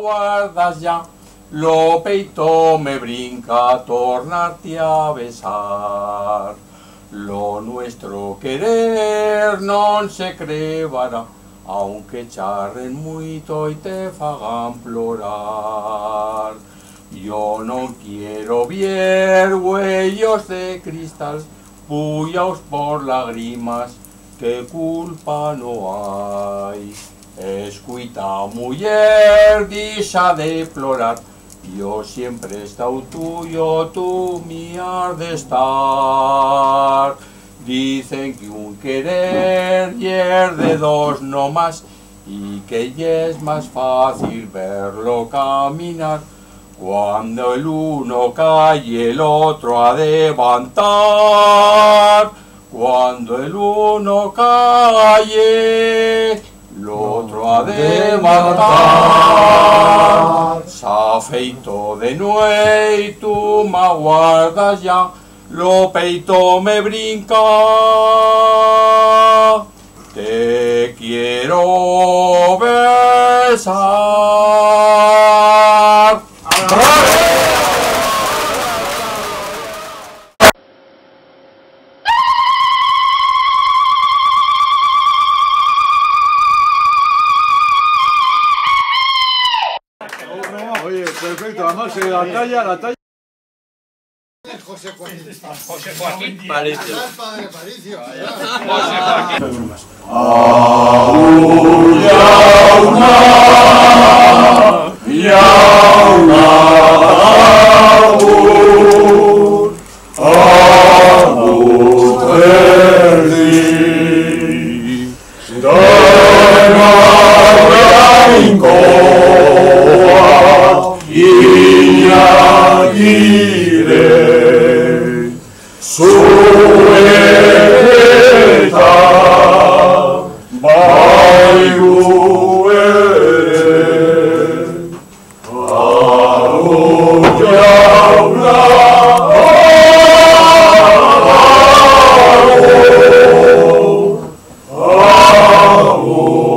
guardas ya, lo peito me brinca a tornarte a besar. Lo nuestro querer non se crevará, aunque charren mucho y te fagan plorar. Yo no quiero ver huellos de cristal, puyaos por lágrimas, que culpa no hay. Escuita mujer, disa de plorar, yo siempre he estado tuyo, tú mi has de estar. Dicen que un querer de dos no más y que ya es más fácil verlo caminar. Cuando el uno cae el otro a levantar. Cuando el uno cae el otro a levantar. Se afeito de nuevo y tú me guardas ya. Lo peito me brinca. Te quiero besar. Además eh, la talla, la talla. José Joaquín. José Joaquín Paricio. El padre Paricio. José Joaquín. Oh.